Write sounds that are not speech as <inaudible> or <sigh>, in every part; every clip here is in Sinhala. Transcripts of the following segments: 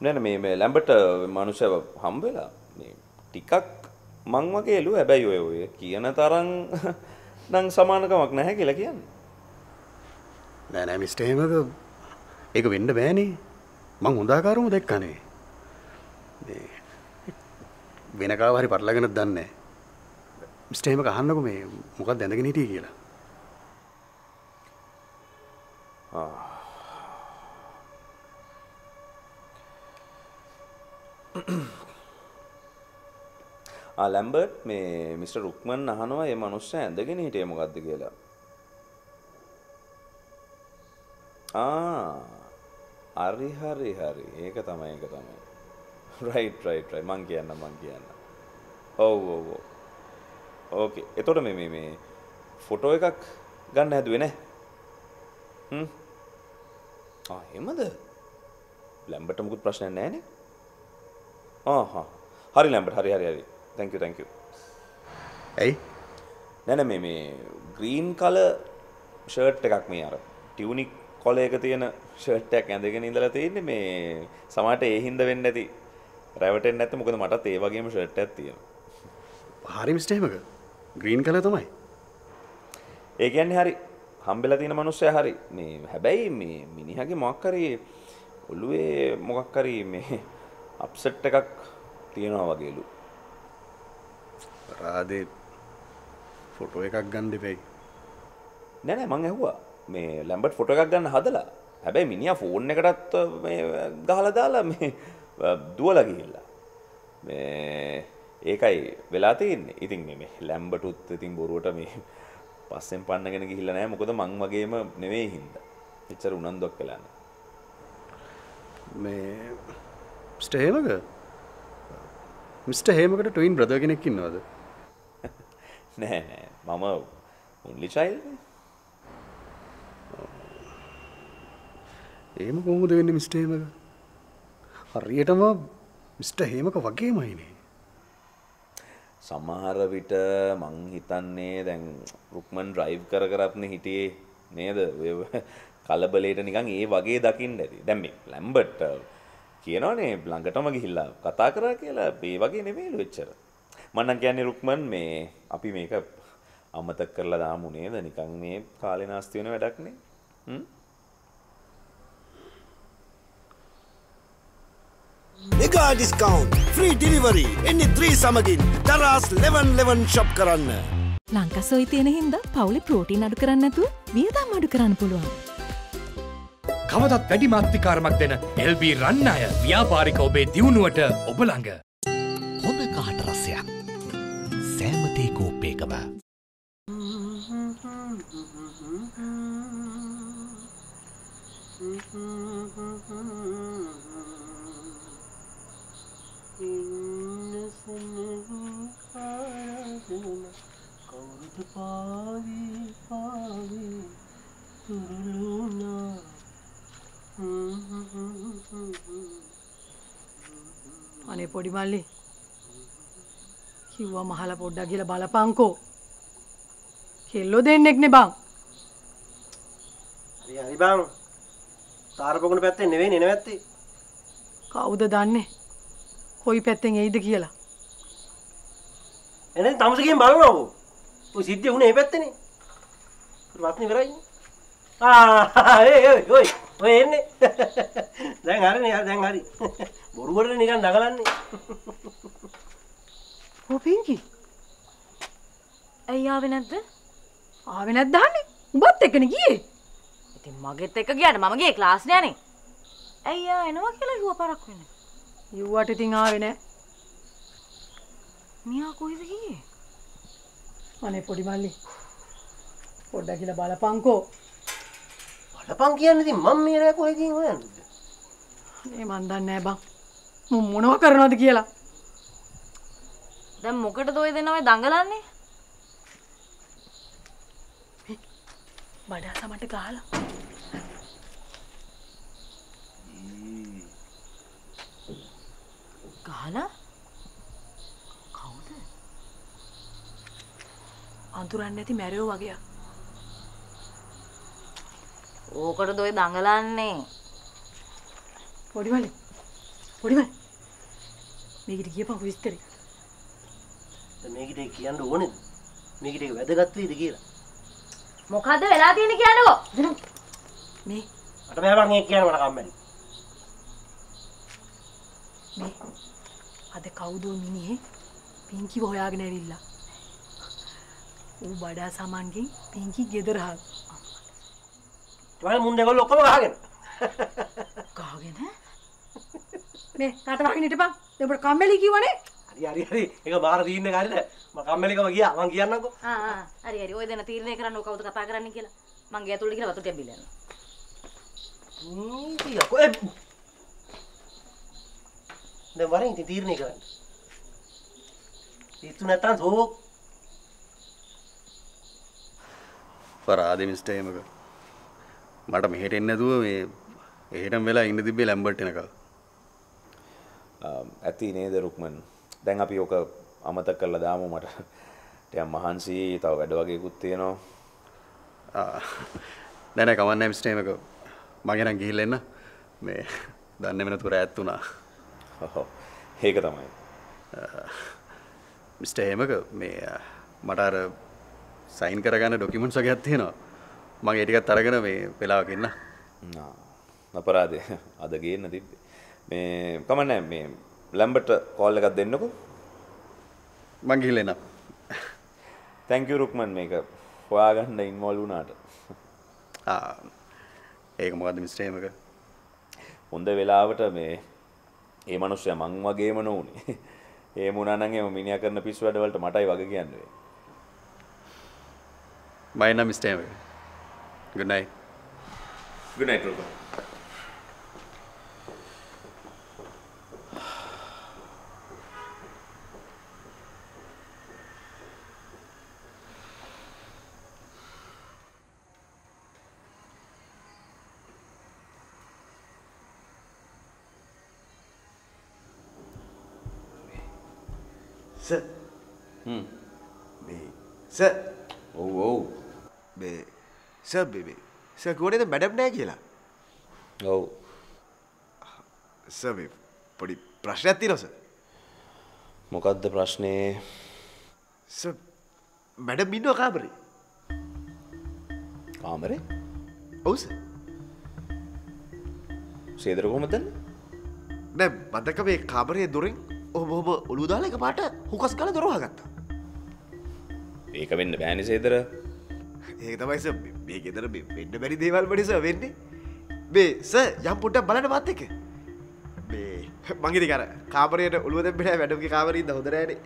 නෑ නෑ මේ මේ ලැම්බර්ට් මනුෂ්‍යව හම්බ වෙලා මේ ටිකක් මං වගේ එළු හැබැයි ඔය ඔය කියන තරම් <laughs> නම් සමානකමක් නැහැ කියලා කියන්නේ. නෑ නෑ මිස්ටර් හේමක ඒක වෙන්න බෑනේ. මං හොඳාකාරවම දැක්කනේ. මේ වෙන කාව හරි පටලගෙනත් දන්නේ හේමක අහන්නකෝ මේ මොකක්ද ඇඳගෙන හිටියේ කියලා. ආ ලැම්බර්ට් මේ මිස්ටර් රුක්මන් අහනවා මේ මනුස්සයා ඇඳගෙන හිටියේ මොකද්ද කියලා. ආ හරි හරි හරි ඒක තමයි ඒක තමයි. රයිට් රයිට් රයිට් මං කියන්න මං කියන්න. ඔව් ඔව් ඔව්. ඕකේ. එතකොට මේ මේ මේ ෆොටෝ එකක් ගන්න හැදුවේ නේ? හ්ම්. ආ එහෙමද? ලැම්බර්ට් මුකුත් ප්‍රශ්නයක් නැහැ නේ? ආහා. හරි ලැම්බර්ට් හරි හරි හරි. Thank you thank you. ඇයි? නෑ නෑ මේ මේ ග්‍රීන් කලර් ෂර්ට් එකක් මේ අර ටියුනික් කොලයක තියෙන ෂර්ට් එකක් ඇඳගෙන ඉඳලා තියෙන්නේ මේ සමහරට ඒ හින්දා වෙන්න ඇති රැවටෙන්නේ නැත්නම් මොකද මටත් ඒ වගේම ෂර්ට් එකක් තියෙනවා හරි මිස්ටර් හේමක. ග්‍රීන් කලර් තමයි. ඒ කියන්නේ හරි හම්බෙලා තියෙන මිනිස්සයා හරි මේ හැබැයි මේ මිනිහගේ මොකක් හරි ඔළුවේ මොකක් හරි මේ අප්සෙට් එකක් තියෙනවා වගේලු රාදේ ෆොටෝ එකක් ගන්න දෙපැයි. නෑ නෑ මං ඇහුවා. මේ ලැම්බර්ට් ෆොටෝ එකක් ගන්න හදලා. හැබැයි මිනිහා ෆෝන් එකටත් මේ ගහලා දාලා මේ දුවලා ගිහිල්ලා. මේ ඒකයි වෙලා තියෙන්නේ. ඉතින් මේ ලැම්බර්ටුත් ඉතින් බොරුවට මේ පස්සෙන් පන්නගෙන ගිහිල්ලා නෑ. මොකද මං වගේම නෙවෙයි හින්දා. එච්චර උනන්දුවක් වෙලා නෑ. මේ මිස්ටර් හේමක? මිස්ටර් හේමකට ට්වින් බ්‍රදර් කෙනෙක් ඉන්නවද? නෑ නෑ. මම ඔන්ලි චයිල්ඩ් එහෙම කොහොමද වෙන්නේ මිස්ටර් හේමක? හරියටම මිස්ටර් හේමක වගේමයිනේ. සමහර විට මං හිතන්නේ දැන් රුක්මන් ඩ්‍රයිව් කර කරත්නේ හිටියේ නේද? ඔය කලබලයට නිකන් ඒ වගේ දකින්න ඇති. දැන් මේ ලැම්බර්ට් කියනවනේ ළඟටම ගිහිල්ලා කතා කරා කියලා. ඒ වගේ නෙමෙයිලු එච්චර මම නම් කියන්නේ රුක්මන් මේ අපි මේක අමතක කරලා දාමු නේද නිකන් මේ කාලේ නාස්ති වෙන වැඩක් නේ හ්ම් මෙගා ඩිස්කවන්් ෆ්‍රී ඩිලිවරි එන්න ත්‍රී සමගින් දරස් ලෙවන් ලෙවන් ශප් කරන්න. ලංකසොයි තියෙන හින්ද පවුලි ප්‍රෝටීන් අඩු කරන්නතු වියදම් අඩු කරන්න පුළුවන්. කවදත් වැඩි මාත්තිකාරමක් දෙන එල්බ රන්න අය ව්‍යාපාරික ඔබේ දියුණුවට ඔබළඟ. කවුරුද පාවී පාවී තුරුළුනා අනේ පොඩි මල්ලි කිව්වා මහල පොඩ්ඩක් කියලා බලපංකෝ. කෙල්ලෝ දෙන්නෙක්නේ බං. හරි හරි බං. තාරපොකුණ පැත්තෙන් නෙවෙයි නේ නැවැත්තේ. කවුද දන්නේ? කොයි පැත්තෙන් එයිද කියලා? එහෙනම් තමසකින් බලනවා ඔය ඔය සිද්ධිය උනේ මේ පැත්තේනේ. රත්නේ ඉවරයි ආ ඒ ඒ ඔය ඔය එන්නේ. දැන් හරිනේ දැන් හරි. බොරු වලට නිකන් දඟලන්නේ. ඕ පිංකි. ඇයි ආවේ නැද්ද? ආවේ නැද්ද අහන්නේ? උඹත් එක්කනේ ගියේ ඉතින් මගෙත් එක්ක ගියාට මම ගියේ ක්ලාස් නෑනේ. ඇයි ආ එනවා කියලා යුව පරක් වෙන්නේ. යුවට ඉතින් ආවේ නෑ මියා කොහෙද ගියේ? අනේ පොඩි මල්ලි පොඩ්ඩක් කියලා බලපංකෝ බලපං කියන්නේ ඉතින් මම මේ රෑ කොහෙ ගිහින් හොයන්නේ අනේ මන් දන්නේ නෑ බං මුන් මොනව කරනවද කියලා දැන් මොකටද ඔය දෙනව දඟලන්නේ? බඩා සමට ගහලා ගහලා? කවුද? අඳුරන්නේ නැති මැරයෝ වගේ. ඕකටද ඔය දඟලන්නේ? පොඩි මල්ලි පොඩිම මේකට ගිය පහු විස්තරේ මේකට කියන්න ඕනෙද? මේකට වැදගත් වේද කියලා? මොකද්ද වෙලා තියෙන්නේ කියන්නකෝ? මේ. මට බෑ මං ඒක කියන්න මට කම්මැලි. මේ අද කවුදෝ මිනිහෙ? පිංකිව හොයාගෙන ඇවිල්ලා. ඌ බඩා සමන්ගෙන් පිංකි ගෙදරහා මම මුන් දෙකොල්ල ඔක්කොම ගහගෙන. ගහගෙන? මේ රට වහින හිටපන් දෙබට කම්මැලි කිව්වනේ. හරි හරි හරි. ඒක මාර තීරණ කාරිද මම කම්මැලිකම ගියා. මං කියන්නම්කෝ ආ ආ. හරි හරි. ඔය දෙන තීරණය කරන්න ඔය කවුද කතා කරන්නේ කියලා. මං ගේ ඇතුළට ගිහලා වතුර ටිකක් බිලා යනවා ඔය දැන් වරෙන් ඉතින් තීරණය කරන්න. ඉතු නැත්තම් සෝක් පරාද මිස්ටේමක මට මෙහෙට එන්න ඇතුව මේ එහෙටම් වෙලා ඉන්න තිබේ ලැම්බට් එනකල් ඇති නේද රුක්මන්? දැන් අපි ඕක අමතක් කරලා දාමු මට. ටයම් මහන්සි තව වැඩ වගේකුත් තියෙනවා. දැන කවන්න මිස්ටේමක මගෙනම් ගිහිල් එන්න. මේ දන්න වෙන තුර ඇත් වුණා ඔහො, ඒක තමයි. <laughs> මිස්ටේමක මේ මට අර සයින් කරගන්න ඩොකිමෙන්ට් සගයක් තියෙනවා. මගේ ටිකත් අරගෙන මේ වෙලාවකින්න නා, අපරාධය. අද ගේන්න තිබ්බේ. මේ කමන්නෑ මේ ලැම්බට කෝල් එකක් දෙන්නකු. මං ගිහිල් එන්න තැංකව රුක්මන් මේක හොයාගන්න ඉන්වොල් වුනාට ඒක මොකද මිස්ටේමක හොඳ වෙලාවට මේ ඒ මනුෂ්‍ය මං වගේම නොවනේ. ඒ මුණනගේ මිනිිය කරන පිස් වැඩවලට මටයි වග කියන්නේ. මයින්න මිස්ටේමක ගුණයි ගුණයි සර් හ්ම්. මේ සර් ඔව් ඔව්. මේ සර් බේබේ සර් කිව්වනේද මැඩම් නෑ කියලා? ඔව්. සර් මේ පොඩි ප්‍රශ්නයක් තියෙනවා සර් මොකක්ද ප්‍රශ්නේ? සර් මැඩම් ඉන්නවා කාමරේ. කාමරේ? ඔව් සර් සේදර කොහොමද දන්නේ? නෑ මතක මේ කාමරයේ දොරෙන් ඔහොම ඔහොම ඔලුව දාලා එක පාට හුකස් ගාලා දොර වහගත්තා ඒක වෙන්න බෑනි සේදර. ඒක තමයි සර් මේ ගෙදර වෙන්න බැරි දේවල් සර් වෙන්නේ. මේ සර් යම් පොඩ්ඩක් බලන්න මාත් එක්ක මේ මං ඉතින් අර කාමරයට ඔලුව දැම්මේ නෑ මැඩම්ගේ කාමරේ ඉඳ හොඳ නෑනේ.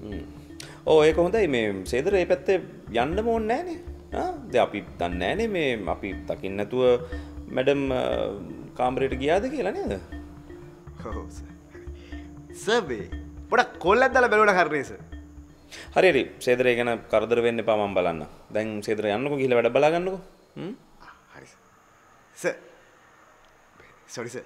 <laughs> ඕ ඒක හොඳයි. මේ සේදර ඒ පැත්තේ යන්න ඕන නෑනේ. ද අපි දන්නෑනේ මේ අපි දකින්න නැතුව මැඩම් කාමරයට ගියාද කියලා නේද? සර්වේ පොඩක් කොල්ලත් දල බැලුවට කරන්නේ සර් හරි සේදරේ ගැන කරදර වෙන්න පමන් බලන්න. දැන් සේදර යන්නක ගිහිල වැඩ බලාගන්නකෝ. හරි සර්. සොරි. සර්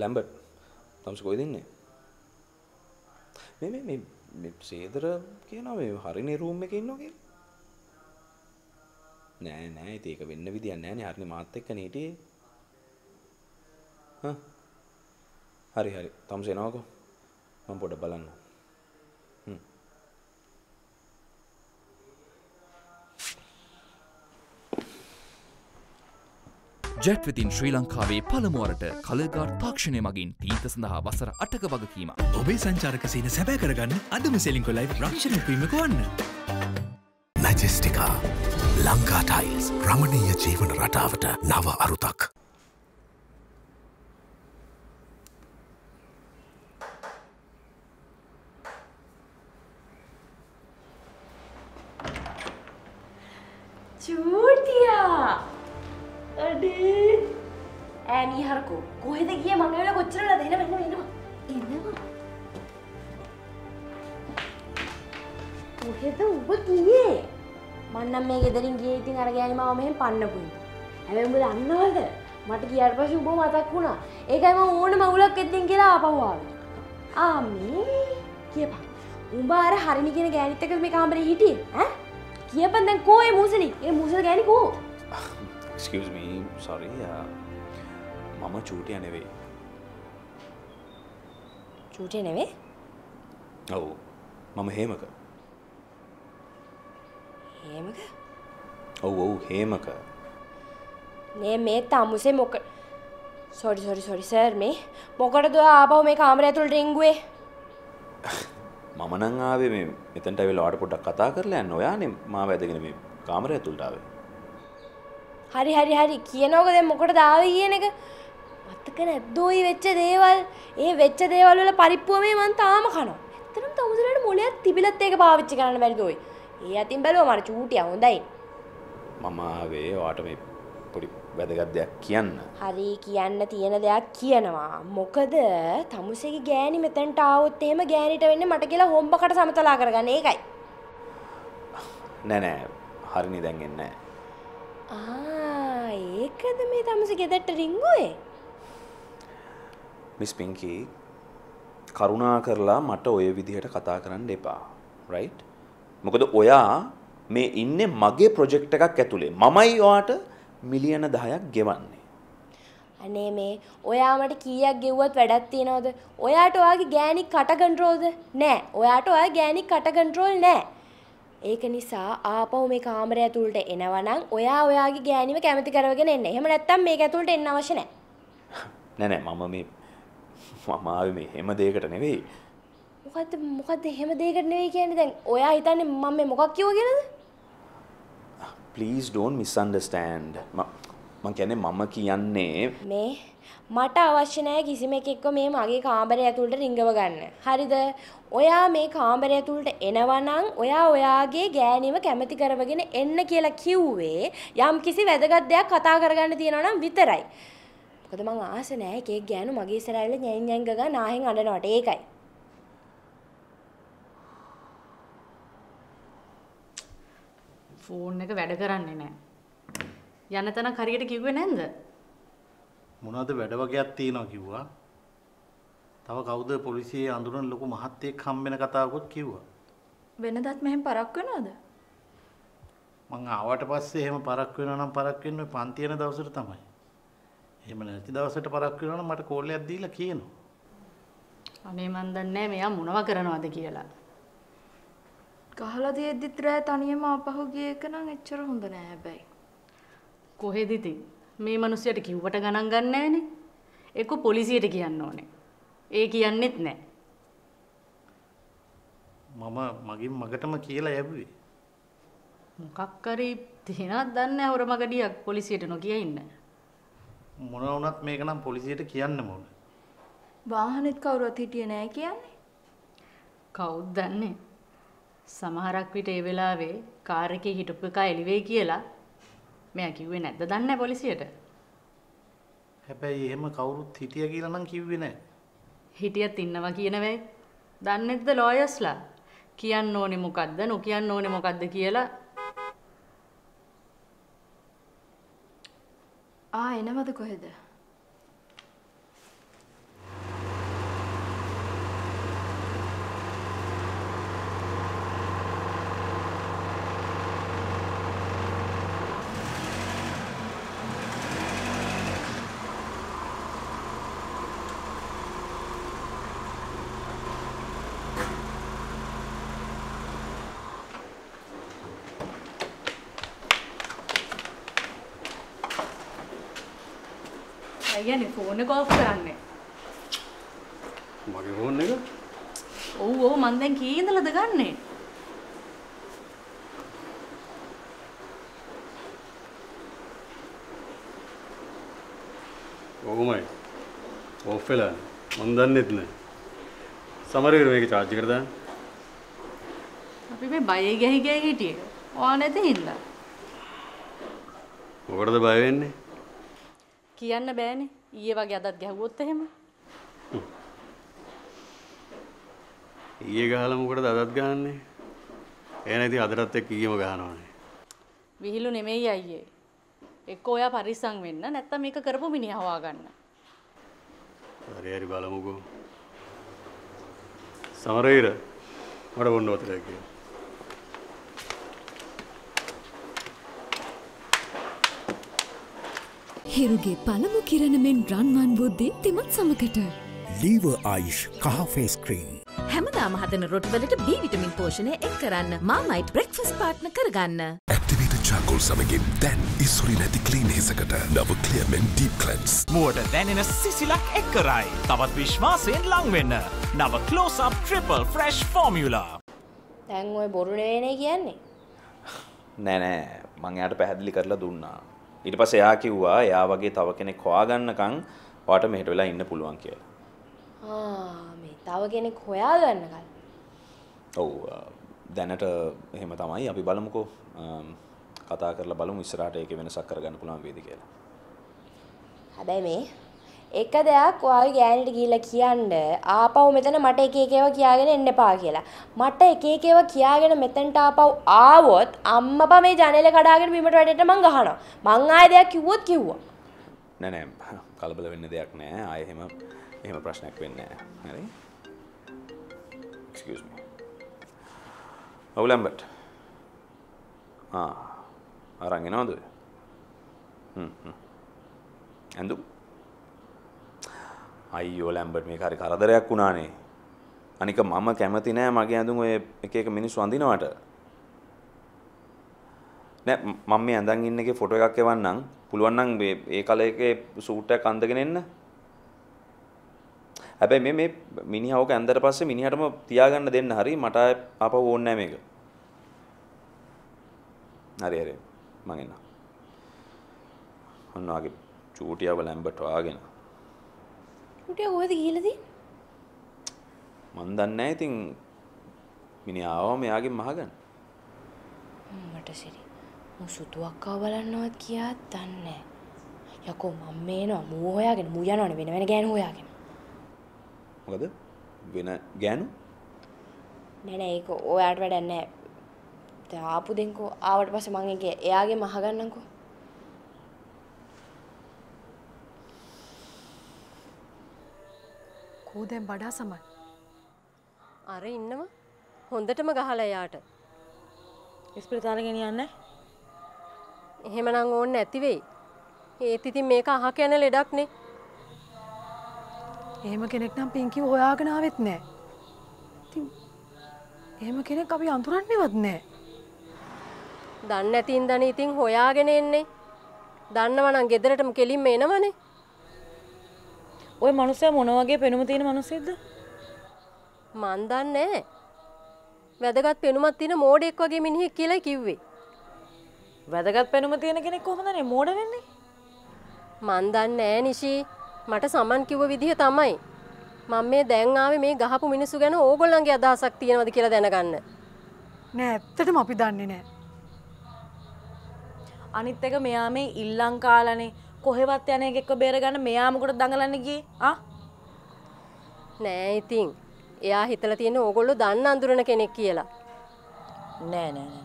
ලැම්බට් තමස කොයි දෙන්නේ මේ මේ සේදර කියනවා මේ හරිනේ රූම් එකේ කියලා නෑ නෑ. ඉතින් ඒක වෙන්න විදියක් නෑනේ හරිනේ මාත් එක්කනේ හිටියේ හා හරි හරි. තමස එනවාකෝ. මම පොඩ්ඩක් බලන්න. හ්ම්. ජැට්විතින් ශ්‍රී ලංකාවේ පළමුුවරට කළගාට් තාක්ෂණය මගින් තීත සඳහා වසර අටක වගකීම. ඔබේ සංචාරක සීන සැබෑ කරගන්න අදම සෙලින්කොලයි රක්ෂණ පීමක වන්න. මැජෙස්ටිකා ලංකාටයිල්ස් රමණීය ජීවන රටාවට නව අරුතක්. චූටියා! අඩේ ඈනී හරකෝ කොහෙද ගිය මං වෙලා කොච්චරලා දෙන වෙන්න වෙනවා එනවා කොහෙද උඹ ගියේ මන්නම් මේ ගෙදරින් ගියේ ඉතින් අර ගෑණි මාව මෙහෙන් පන්නපුයි හැබැයි උඹ දන්නවද මට ගියාට පස්සේ උඹ මතක් වුණා. ඒකයි මම ඕන මවුලක් එද්දෙන් කියලා ආපහු ආවේ. ආමේ කියපන්. උඹ අර හරිනි කියන ගෑනිත් එක්ක මේ කාමරේ හිටියේ ඈ? කියපන් දැන් කෝ ඒ මූසලි? ඒ මූසල ගෑණි කෝ? Excuse me sorry මම චූටිය නෙවෙයි. චූටිය නෙවේ ඔව් මම හේමක හේමක ඔව් ඔව් හේමක. නේ මේ තමුසේ මොක සොරි සොරි සොරි සර් මේ මොකටද ආපහු මේ කාමරය ඇතුළට රිංගුවේ මම නං ආවේ මේ මෙතැන්ට ඇවිල්ලා ඔයාලට පොඩ්ඩක් කතා කරලා යන්න. ඔයානේ මාව ඇදගෙන මේ කාමරය ඇතුළට ආවේ. හරි හරි හරි. කියනෝක දැන් මොකටද ආවේ කියන එක? මතක නැද්දෝයි වෙච්ච දේවල්? ඒ වෙච්ච දේවල් වල පරිප්පුව මේ මං තාම කනවා. ඇත්තටම තමුසලට මොලයක් තිබිලත් ඒක පාවිච්චි කරන්න බැරිද ඔයි ඒ අතින් බැලුවා මට චූටිය හොඳයි. මම ආවේ ඔයාට මේ පොඩි වැදගත් දෙයක් කියන්න. හරි කියන්න තියෙන දෙයක් කියනවා. මොකද තමුසේගේ ගෑණි මෙතැන්ට ආවොත් එහෙම ගෑණිට වෙන්නේ මට කියලා හොම්බකට සමතලා කරගන්න ඒකයි. නෑ නෑ. හරිනි දැන් එන්නේ ආ ඒකද මේ තමුසේ ගෙදරට රිංගුවේ මිස් පිංකි කරුණා කරලා මට ඔය විදිහට කතා කරන්න එපා. රයිට් මොකද ඔයා මේ ඉන්නේ මගේ ප්‍රොජෙක්ට් එකක් ඇතුලේ. මමයි ඔයාට මිලියන 10ක් ගෙවන්නේ. අනේ මේ ඔයාමට කීයක් ගෙව්වත් වැඩක් තියනවද? ඔයාට ඔයාගේ ගෑණි කට කන්ට්‍රෝල්ද නෑ. ඔයාට ඔයා ගෑණි කට කන්ට්‍රෝල් නෑ. ඒක නිසා ආපහු මේ කාමරය ඇතුළට එනවනම් ඔයා ඔයාගේ ගෑණිව කැමති කරවගෙන එන්න. එහෙම නැත්නම් මේක ඇතුළට එන්න අවශ්‍ය නෑ. නෑ නෑ. මම මේ මම ආවේ මේ හැම දෙයකට නෙවෙයි මොකද මොකද එහෙම දෙයකට නෙවෙයි කියන්නේ දැන් ඔයා හිතන්නේ මම මේ මොකක් කිව්ව කියලාද? Please don't misunderstand. මම කියන්නේ මම කියන්නේ මේ මට අවශ්‍ය නැහැ කිසිම එකෙක්ව මේ මගේ කාමරය ඇතුළට රිංගව ගන්න. හරිද? ඔයා මේ කාමරය ඇතුළට එනවනම් ඔයා ඔයාගේ ගෑණිම කැමති කරවගෙන එන්න කියලා කිව්වේ යම් කිසි වැදගත් දෙයක් කතා කරගන්න තියෙනවා විතරයි. මොකද මං ආස නැහැ එකෙක් ගෑනු මගේ ඉස්සරහට ඤයින් ඤයින් ගගා නාහෙන් අඬනවට. ඒකයි. ෆෝන් එක වැඩ කරන්නේ නැහැ. යන තැනක් හරියට කිව්වේ නැන්ද? මොනවද වැඩ වගේක් තියෙනවා කිව්වා. තව කවුද පොලිසියේ අඳුරන ලොකු මහත්තයෙක් හම්බෙන කතාවකුත් කිව්වා. වෙනදත් මෙහෙම පරක් වෙනවද? මං ආවට පස්සේ එහෙම පරක් වෙනවා නම් පරක් වෙන්නේ පන්ති යන දවසට තමයි. එහෙම නැති දවසට පරක් වෙනවා නම් මට කෝල්ලයක් දීලා කියනවා. අනේ මන් දන්නේ මෙයා මොනව කරනවද කියලා. ගහලා තියෙද්දිත් රෑ තනියම ආපහු ගිය එක නම් එච්චර හොඳ නෑ හැබැයි. කොහෙද ඉතින් මේ මිනිස්සයාට කිව්වට ගණන් ගන්න නෑනේ. එක්ක පොලිසියට කියන්න ඕනේ. ඒ කියන්නෙත් නෑ. මම මගින් මගටම කියලා යැවුවේ. මොකක් හරි තියෙනවද දන්නේ නැහැ හොර මගඩියක් පොලිසියට නොකිය ඉන්න. මොන වුණත් මේක නම් පොලිසියට කියන්න ඕන. වාහනෙත් කවුරුවත් හිටියේ නෑ කියන්නේ. කවුද දන්නේ? සමහරක් විට ඒ වෙලාවේ කාර් එකේ හිටපු එක එළි වෙයි කියලා මෙයා කිව්වේ නැද්ද දන්නේ නැහැ පොලිසියට. හැබැයි එහෙම කවුරුත් හිටිය කියලා නම් කිව්වේ නෑ. හිටියත් ඉන්නවා කියන වෙයි. දන්නේද ලෝයර්ස්ලා? කියන්න ඕනේ මොකද්ද නොකියන්න ඕනේ මොකද්ද කියලා ආ එනවද කොහෙද? අයියනේ ෆෝන් එක ඔෆ් කරන්නේ. මගේ ෆෝන් එක ඔව් ඔව් මං දැන් කී ඉඳලාද ගන්නෙ? ඔහොමයි ඔෆ් වෙලා මන් දන්නෙත් නෑ සමහර විට මේක charge එකට දාන්න අපි මේ බයේ ගැහි ගැහි හිටියේ. ඔයා නැති හින්දා. මොකටද බය වෙන්නේ කියන්න බෑනේ. ඊයේ වගේ අදත් ගැහුවොත් එහෙම. ඊයේ ගහලා මොකටද අදත් ගහන්නේ එහෙනම් ඉතින් අදටත් එක්ක ඊයේම ගහනවානේ විහිළු නෙමෙයි අයියේ. එක්ක ඔයා පරිස්සම් වෙන්න නැත්නම් මේක කරපු මිනිහා හොයාගන්න. හරි හරි බලමුකෝ සමරේර මට බොන්න වතුරක් කියලා. හිරුගේ පළමු කිරණමෙන් රන්වන් බුද්ධි තිමත් සමකට. ලීව ආයිෂ් කහෆේස් ක්‍රීම්. හැමදාම හදන රොට්වලට B විටමින් පෝෂණය එක් කරන්න මාමයිට් බ්‍රෙක්ෆස් පාට්න කරගන්න. ඇක්ටිවීට චංගුල් සමගින් දැන් ඉස්සුරි නැති කලීන් හිසකට නව කලියමෙන් ඩීප් කලන්ස්. මුවට දැනෙන සිසිලක් එක් කරයි. තවත් විශ්වාසයෙන් ලංවෙන්න. නව කලෝසප් ට්‍රිපල් ෆ්‍රෙෂ් ෆෝමියලා. දැන් ඔය බොරු නෙවෙයිනේ කියන්නේ. නෑ නෑ මං එයාට පැහැදිලි කරලා දුන්නා. ඊට පස්සේ එයා කිව්වා එයා වගේ තව කෙනෙක් හොයාගන්නකම් ඔයාට මෙහෙට වෙලා ඉන්න පුළුවන් කියලා. ආ මේ තව කෙනෙක් හොයාගන්නකල්. ඔව් දැනට එහෙම තමයි අපි බලමුකෝ කතා කරලා බලමු ඉස්සරහට ඒකේ වෙනසක් කරගන්න පුළුවන් වේද කියලා. හැබැයි මේ එක දෙයක් ඔයාගේ ගෑනිට ගිහිල්ලා කියන්න ආපහු මෙතන මට එක එක ඒවා කියාගෙන එන්න එපා කියලා. මට එක එක ඒවා කියාගෙන මෙතනට ආපහු ආවොත් අම්මපා මේ ජනේලේ කඩාගෙන බිමට වැටෙන්න මං ගහනවා. මං ආයෙ දෙයක් කිව්වොත් කිව්වා. නෑ නෑ කලබල වෙන්න දෙයක් නෑ. ආයෙ එහෙම එහෙම ප්‍රශ්නයක් වෙන්නේ නෑ. හරි? excuse me. ඔව් ලැම්බර්ට්. ආ අරන් එනවද? හ්ම් හ්ම්. ඇඳු අයියෝ ලැම්බර්ට් මේක හරි කරදරයක් වුණානේ. අනික මම කැමති නෑ මගේ ඇඳුම් ඔය එක එක මිනිස්සු අඳිනවට. නෑ මම මේ ඇඳන් ඉන්න එකේ ෆොටෝ එකක් එවන්නම්. පුළුවන් නම් මේ ඒ කලර් එකේ සූට් එකක් අඳගෙන එන්න. හැබැයි මේ මේ මිනිහා ඕක ඇඳලා පස්සේ මිනිහටම තියාගන්න දෙන්න හරි මට ආපහු ඕනේ නෑ මේක. හරි හරි මං එන්න. ඔන්න ආගේ චූටියව ලැම්බර්ට් වාගෙන. චූටිය කොහෙද ගිහිල්ලා තියෙන්නේ? මන් දන්නේ නැහැ ඉතින් මිනිහා ආවම එයාගෙන් මහගන්න. මට සිරි. මු සුතුවක්කව බලන්නවත් කියාත් දන්නේ. යකෝ මම මේනවා මූ හොයාගෙන මූ යනවනේ වෙන වෙන ගෑනු හොයාගෙන. මොකද වෙන ගෑනු නෑ නෑ ඒක ඔයාට වැඩක් නෑ. ආපු දෙන්කෝ ආවට පස්සේ මං ඒක එයාගේ මහගන්නම්කෝ. කෝ දැන් වඩා සමන්. අර ඉන්නම හොඳටම ගහලා එයාට. ඉස්පිරිතාලෙ ගෙනියන්න. එහෙමනම් ඕන්න නැති වෙයි. ඒත් ඉතින් මේක අහක යන ලෙඩක් නේ. එහෙම කෙනෙක් නම් පින්කිව හොයාගෙන ආවෙත් නෑ. ඉතින් එහෙම කෙනෙක් අපි අඳුරන්නේවත් නෑ. දන්නේ නැති ඉඳන් ඉතින් හොයාගෙන එන්නේ. දන්නවනම් ගෙදරටම කෙලින්ම එනවනේ. ඔය මනුස්සයා මොන වගේ පෙනුම තියෙන මනුස්සයෙක්ද? මන් දන්නේ වැදගත් පෙනුමක් තියෙන මෝඩෙක් වගේ මිනිහෙක් කියලා කිව්වේ. වැදගත් පෙනුම තියෙන කෙනෙක් කොහොමද මෝඩ වෙන්නේ? මන් දන්නේ නිෂී. මට සමන් කිව්ව විදිහ තමයි. මම මේ දැන් ආවේ මේ ගහපු මිනිස්සු ගැන ඕගොල්ලන්ගේ අදහසක් තියෙනවද කියලා දැනගන්න. නෑ ඇත්තටම අපි දන්නේ නෑ. අනිත් එක මෙයා මේ ඉල්ලං කාලනේ කොහෙවත් යන එකෙක්ව බේරගන්න මෙයා මොකට දඟලන්න ගියේ? ආ? නෑ ඉතින්. එයා හිතලා තියෙන ඕගොල්ලෝ දන්න අඳුරන කෙනෙක් කියලා. නෑ නෑ නෑ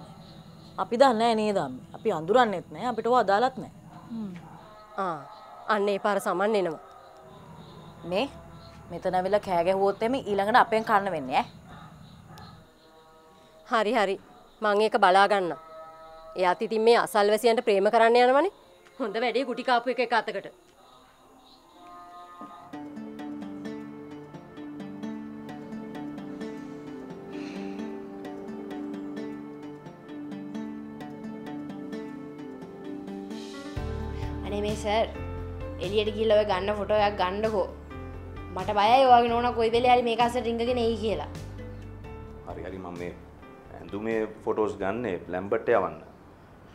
අපි දන්නේ නේද අපි අඳුරන්නෙත් නෑ අපිට ඔය අදාළත් නෑ. ආ අන්න ඒ පාර සමන් එනවා. මේ? මෙතන ඇවිල්ලා කෑ ගැහුවොත් එමේ ඊළඟට අපෙන් කන්න වෙන්නේ ඈ? හරි හරි. මං ඒක බලා ගන්න එයාත් ඉතින් මේ අසල්වැසියන්ට ප්‍රේම කරන්න යනවනේ හොඳ වැඩේ ගුටි කාපු එක එක අතකට. අනේ මේ සර් එළියට ගිහලා ඔය ගන්න ෆොටෝ එකක් ගන්නකෝ. මට බයයි ඔයාගේ නෝනා කොයි වෙලේ හරි මේක අස්සට රිංගගෙන එයි කියලා. හරි හරි මම මේ ඇඳුමේ ෆොටෝස් ගන්නේ ලැම්බර්ට් යවන්න.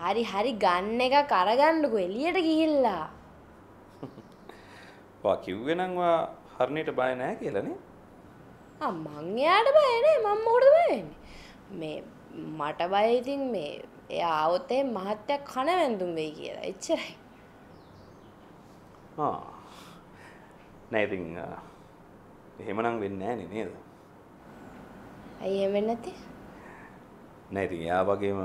හරි හරි ගන්න එක කරගන්නකෝ එළියට ගිහිල්ලා. <laughs> වා කිව්වේ නම් වා හරිනේට බය නැහැ කියලානේ. මං එයාට බය නෑ මම මොකටද බය වෙන්නේ? මේ මට බය ඉතින් මේ එයා ආවොත් ඒ මහත්යක් කන වැන්දුම් වෙයි කියලා. එච්චරයි. ආ නෑ ඉතින් එහෙමනම් වෙන්නේ නෑනේ නේද? එහෙම වෙන්නේ නැත්තේ? නෑ ඉතින් එයා වගේම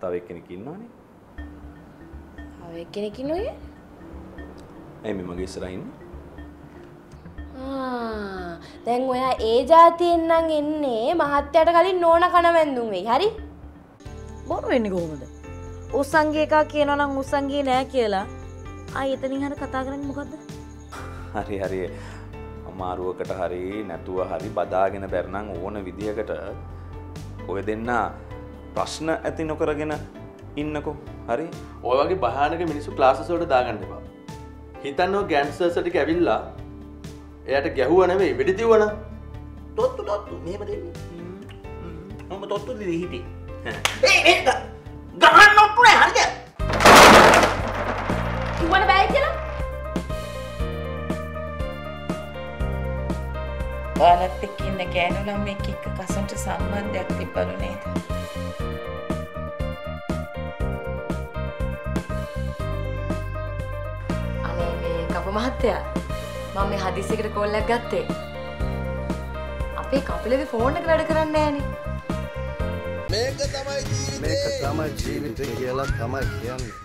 තව එක්කෙනෙක් ඉන්නවනේ. තව එක්කෙනෙක් ඉන්නවද? ඇයි මේ මගේ ඉස්සරහින්? ආ, දැන් ඔයා ඒ ජාතියෙන් නම් එන්නේ මහත්තයට කලින් නෝන කන වැන්දුම් වෙයි හරි බොරු වෙන්නේ කොහොමද? උස්සන්ගේ එකක් කියනවා නම් උස්සන්ගේ නෑ කියලා. ආ එතනින් හර කතා කරන්නේ මොකද්ද? හරි හරි අමාරුවකට හරි නැතුව හරි බදාගෙන බැරනම් ඕන විදිහකට ඔය දෙන්න ප්‍රශ්න ඇති නොකරගෙන ඉන්නකෝ හරි ඔය වගේ භයානක මිනිස්සු ක්ලාසස් වලට දාගන්න එපා. හිතන්න ඔය ගෑන්ග්ස්ටර්ස් ටික ඇවිල්ලා එයාට ගැහුව නෙවෙයි වෙඩි තියුවනම් තොත්තු තොත්තු මෙහෙම දෙන්නේ. මම තොත්තු මේක ගහන්න ඔට්ටු නෑ හරිද? කිව්වන බෑ කියලා ඔයාලත් එක්ක ඉන්න ගෑනු ළමෙක් එක්ක කසන්ට සම්බන්ධයක් තිබ්බලු නේද? මහත්තයා මම මේ හදිසියකට කෝල්ලක් ගත්තේ. අපේ කපිලගේ ෆෝන් එක වැඩ කරන්නේ නෑනේ. මේක තමයි ජීවිතේ කියලා තමයි කියන්නේ